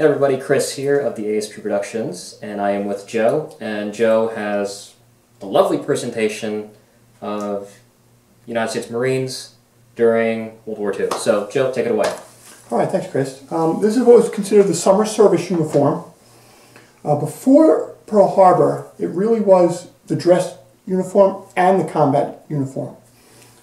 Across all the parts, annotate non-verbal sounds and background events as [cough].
Hey everybody, Chris here of the ASP Productions, and I am with Joe, and Joe has a lovely presentation of United States Marines during World War II. So, Joe, take it away. All right, thanks, Chris. Um, this is what was considered the summer service uniform. Uh, before Pearl Harbor, it really was the dress uniform and the combat uniform.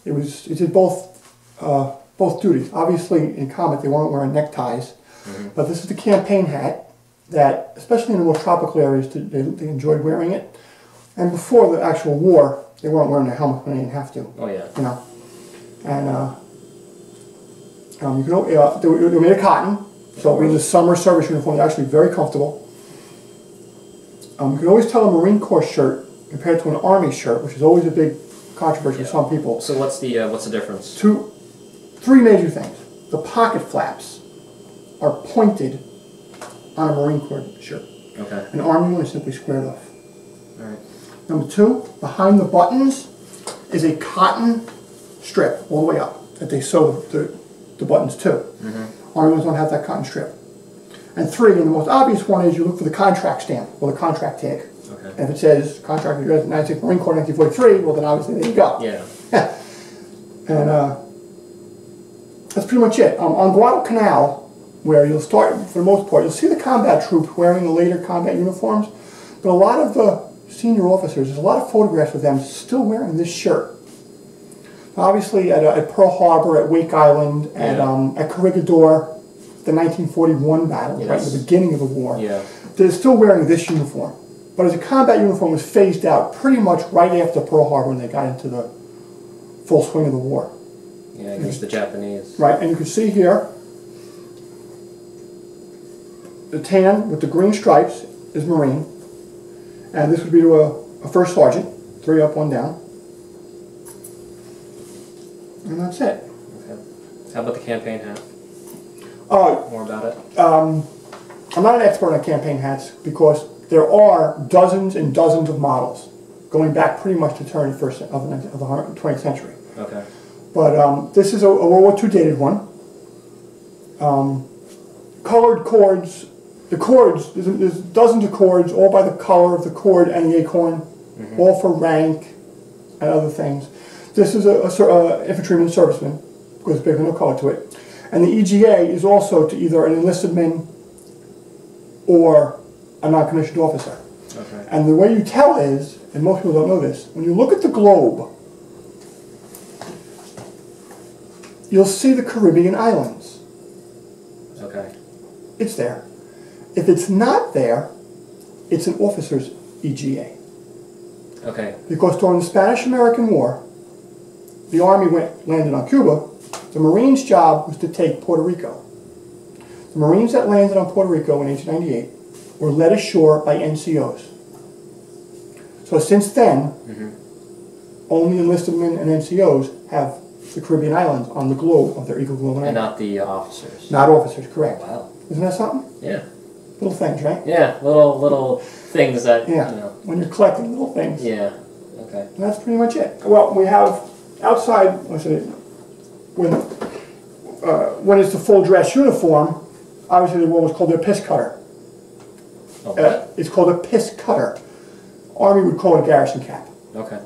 It was it did both uh, both duties. Obviously, in combat, they weren't wearing neckties, mm-hmm. but this is the campaign hat that, especially in the more tropical areas, they, they enjoyed wearing it. And before the actual war, they weren't wearing their helmet when they didn't have to. Oh yeah. You know, and uh, um, you can uh, they, were, they were made of cotton, so in the summer service uniform, they're actually very comfortable. Um, you can always tell a Marine Corps shirt compared to an Army shirt, which is always a big controversy yeah. for some people. So what's the uh, what's the difference? Two, three major things. The pocket flaps are pointed on a Marine Corps shirt. Okay. An Army one is simply squared off. All right. Number two, behind the buttons is a cotton strip all the way up that they sew the, the buttons to. Mm -hmm. Army ones don't have that cotton strip. And three, and the most obvious one is you look for the contract stamp or the contract tag. Okay. And if it says contract United States Marine Corps 1943, well then obviously there you go. Yeah. [laughs] and uh, that's pretty much it. Um, on Guadalcanal, where you'll start, for the most part, you'll see the combat troops wearing the later combat uniforms, but a lot of the senior officers, there's a lot of photographs of them still wearing this shirt. Obviously at, uh, at Pearl Harbor, at Wake Island, at, yeah. um, at Corregidor, the 1941 battle, yes. right the beginning of the war. Yeah. They're still wearing this uniform. But as a combat uniform was phased out pretty much right after Pearl Harbor when they got into the full swing of the war. Yeah, against the Japanese. Right, and you can see here the tan with the green stripes is Marine. And this would be to a, a first sergeant, three up, one down. And that's it. Okay. How about the campaign hat? Uh, More about it? Um, I'm not an expert on campaign hats because there are dozens and dozens of models going back pretty much to the turn of the, first, of the, of the 20th century. Okay. But um, this is a, a, World War II dated one. Um, colored cords, the cords, there's, there's, dozens of cords, all by the color of the cord and the acorn, mm -hmm. all for rank and other things. This is a, a, a infantryman serviceman, because there's no color to it. And the EGA is also to either an enlisted man or a non-commissioned officer. Okay. And the way you tell is, and most people don't know this, when you look at the globe, you'll see the Caribbean islands. Okay. It's there. If it's not there, it's an officer's EGA. Okay. Because during the Spanish-American War, the Army went, landed on Cuba. The Marines' job was to take Puerto Rico. The Marines that landed on Puerto Rico in 1898 were led ashore by NCOs. So since then, mm -hmm. only enlisted men and NCOs have the Caribbean islands on the globe of their Eagle Globe And not the officers. Not officers, correct. wow. Isn't that something? Yeah. Little things, right? Yeah, little little things that, yeah. you know. When you're collecting little things. Yeah, okay. And that's pretty much it. Well, we have outside, let's say, when, uh, when it's the full dress uniform, obviously the one was called the piss cutter. Uh, it's called a piss cutter. Army would call it a garrison cap. Okay.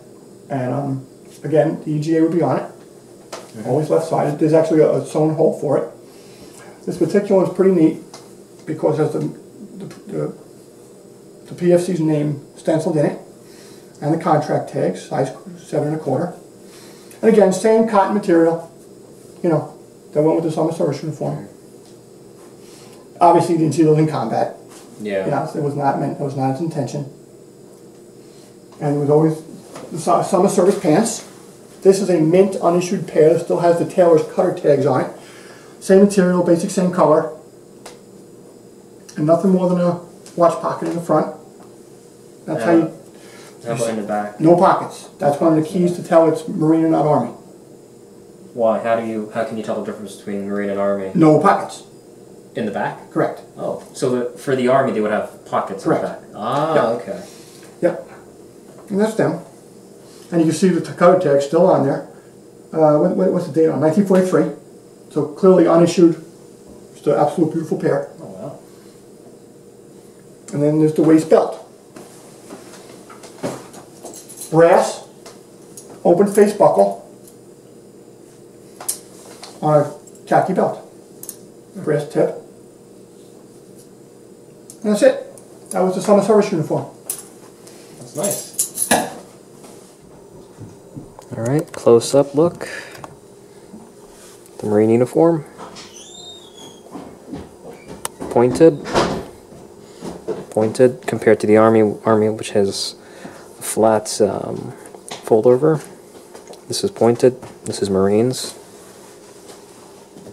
And um, again, the EGA would be on it. Mm -hmm. Always left sided. There's actually a, a sewn hole for it. This particular one's pretty neat because has the, the, the, the PFC's name stenciled in it and the contract tags, size seven and a quarter. And again, same cotton material, you know, that went with the summer service uniform. Obviously, you didn't see those in combat. Yeah. Yes, it was not meant, it was not its intention. And it was always the summer service pants. This is a mint unissued pair that still has the tailor's cutter tags on it. Same material, basic same color. And nothing more than a watch pocket in the front. That's how you... How about in the back? No pockets. That's one of the keys to tell it's Marine and not Army. Why? How do you? How can you tell the difference between Marine and Army? No pockets. In the back? Correct. Oh, so the, for the army they would have pockets Correct. in the back. Ah, yep. okay. Yep. And that's them. And you can see the Dakota tag still on there. Uh, what, what's the date on? 1943. So clearly unissued. Just an absolute beautiful pair. Wow. And then there's the waist belt. Brass, open face buckle on a khaki belt. Brass tip. And that's it. That was the summer service uniform. That's nice. All right, close up look. The Marine uniform. Pointed. Pointed compared to the Army, Army which has a flat um, fold over. This is pointed. This is Marines.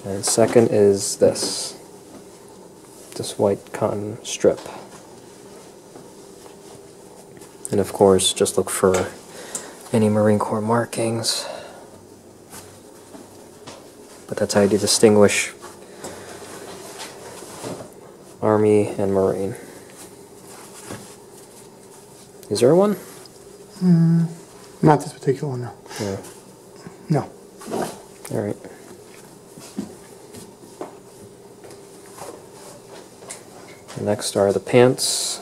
And second is this. This white cotton strip. And of course, just look for any Marine Corps markings. But that's how you distinguish Army and Marine. Is there one? Hmm. Not this particular one, no. Yeah. No. All right. Next are the pants.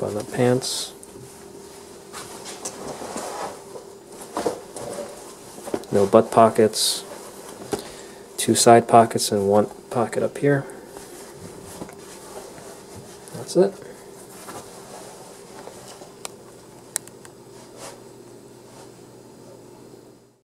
Button up pants. No butt pockets. Two side pockets and one pocket up here. That's it.